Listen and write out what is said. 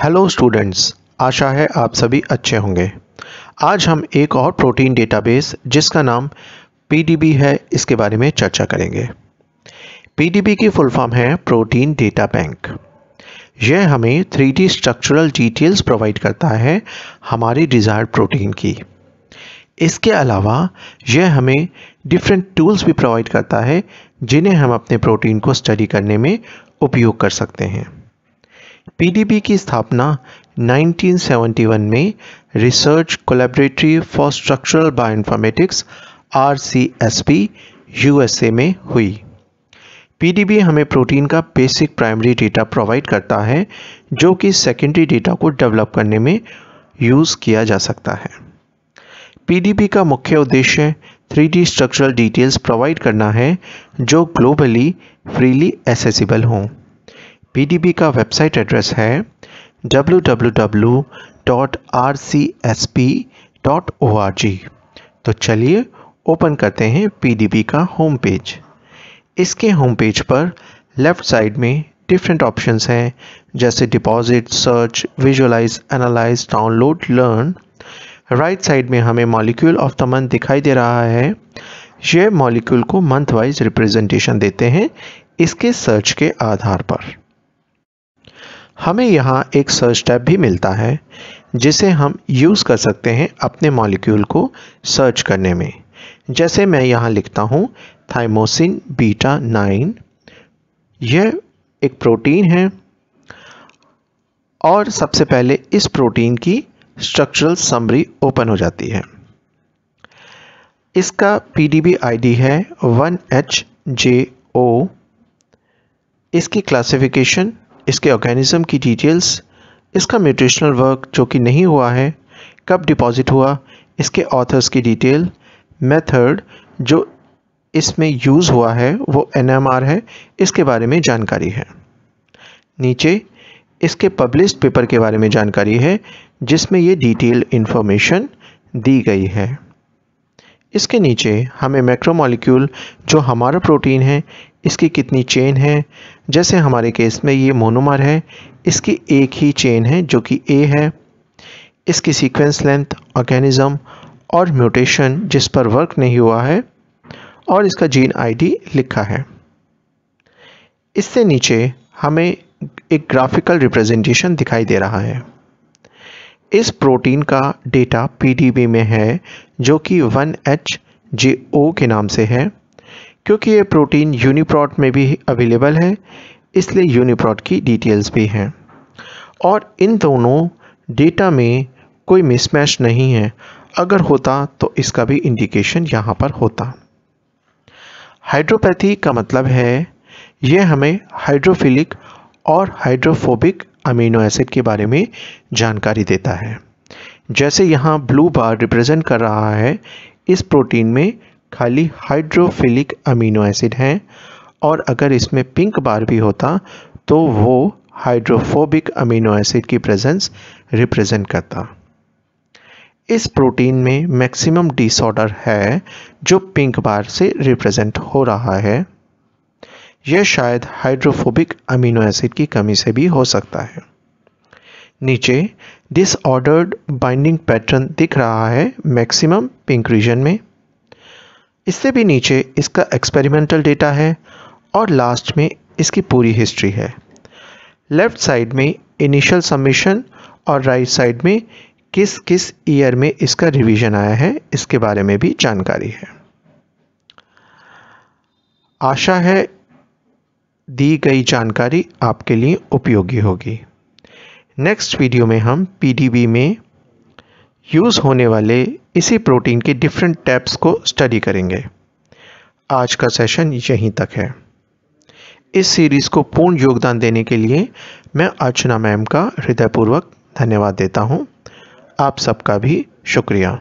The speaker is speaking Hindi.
हेलो स्टूडेंट्स आशा है आप सभी अच्छे होंगे। आज हम एक और प्रोटीन डेटाबेस जिसका नाम पीडीबी है, इसके बारे में चर्चा करेंगे। पीडीबी की फुल फॉर्म है प्रोटीन डेटा बैंक यह हमें थ्री स्ट्रक्चरल डिटेल्स प्रोवाइड करता है हमारी डिज़ायर्ड प्रोटीन की। इसके अलावा, यह हमें डिफरेंट टूल्स भी प्रोवाइड करता है, जिन्हें हम अपने प्रोटीन को स्टडी करने में उपयोग कर सकते हैं। पीडीबी की स्थापना 1971 में research collaboratory for structural bioinformatics R USA में हुई। पीडीबी हमें प्रोटीन का बेसिक प्राइमरी डेटा प्रोवाइड करता है, जो कि सेकेंडरी डेटा को डेवलप करने में यूज़ किया जा सकता है। पीडीबी का मुख्य उद्देश्य थ्री स्ट्रक्चरल डिटेल्स प्रोवाइड करना है, जो ग्लोबली फ्रीली एसेसिबल हों। पीडीबी का वेबसाइट एड्रेस है www.rcsp.org तो चलिए ओपन करते हैं पीडीबी का होम पेज इसके होम पेज पर लेफ़्ट साइड में डिफरेंट ऑप्शंस हैं, जैसे deposit search visualise analyse download learn right side में हमें मॉलिक्यूल ऑफ़ द मंथ दिखाई दे रहा है। यह मॉलिक्यूल को मंथ वाइज रिप्रेजेंटेशन देते हैं इसके सर्च के आधार पर। हमें यहाँ एक सर्च टैब भी मिलता है, जिसे हम यूज़ कर सकते हैं अपने मॉलिक्यूल को सर्च करने में। जैसे मैं यहाँ लिखता हूँ थाइमोसिन बीटा नाइन यह एक प्रोटीन है, और सबसे पहले इस प्रोटीन की स्ट्रक्चरल समरी ओपन हो जाती है। इसका पीडीबी आईडी है वन एच जे ओ इसकी क्लासिफिकेशन इसके ऑर्गेनिज्म की डिटेल्स इसका म्यूट्रिशनल वर्क जो कि नहीं हुआ है, कब डिपॉजिट हुआ, इसके ऑथर्स की डिटेल मेथड जो इसमें यूज़ हुआ है, वो एनएमआर है, इसके बारे में जानकारी है। नीचे, इसके पब्लिश पेपर के बारे में जानकारी है, जिसमें ये डिटेल इन्फॉर्मेशन दी गई है। इसके नीचे, हमें मैक्रोमोलिक्यूल जो हमारा प्रोटीन है इसकी कितनी चेन है? जैसे हमारे केस में ये मोनोमर है, इसकी एक ही चेन है जो कि ए है। इसकी सीक्वेंस लेंथ ऑर्गेनिज्म और म्यूटेशन जिस पर वर्क नहीं हुआ है, और इसका जीन आईडी लिखा है। इससे नीचे हमें एक ग्राफिकल रिप्रेजेंटेशन दिखाई दे रहा है। इस प्रोटीन का डेटा पीडीबी में है, जो कि वन एच जे ओ के नाम से है। क्योंकि ये प्रोटीन यूनिप्रॉट में भी अवेलेबल है, इसलिए यूनिप्रॉट की डिटेल्स भी हैं। और इन दोनों डेटा में कोई मिसमैच नहीं है। अगर होता तो इसका भी इंडिकेशन यहाँ पर होता। हाइड्रोपैथी का मतलब है यह हमें हाइड्रोफिलिक और हाइड्रोफोबिक अमीनो एसिड के बारे में जानकारी देता है। जैसे यहाँ ब्लू बार रिप्रेजेंट कर रहा है, इस प्रोटीन में खाली हाइड्रोफिलिक अमीनो एसिड हैं, और अगर इसमें पिंक बार भी होता तो वो हाइड्रोफोबिक अमीनो एसिड की प्रेजेंस रिप्रेजेंट करता। इस प्रोटीन में मैक्सिमम डिसऑर्डर है, जो पिंक बार से रिप्रेजेंट हो रहा है। यह शायद हाइड्रोफोबिक अमीनो एसिड की कमी से भी हो सकता है। नीचे डिसऑर्डर्ड बाइंडिंग पैटर्न दिख रहा है मैक्सिमम पिंक रीजन में। इससे भी नीचे इसका एक्सपेरिमेंटल डेटा है और लास्ट में इसकी पूरी हिस्ट्री है। लेफ़्ट साइड में इनिशियल सबमिशन और राइट right साइड में किस किस ईयर में इसका रिवीजन आया है, इसके बारे में भी जानकारी है। आशा है दी गई जानकारी आपके लिए उपयोगी होगी। नेक्स्ट वीडियो में हम पीडीबी में यूज़ होने वाले इसी प्रोटीन के डिफरेंट टैप्स को स्टडी करेंगे। आज का सेशन यहीं तक है। इस सीरीज़ को पूर्ण योगदान देने के लिए मैं अर्चना मैम का हृदयपूर्वक धन्यवाद देता हूँ। आप सबका भी शुक्रिया।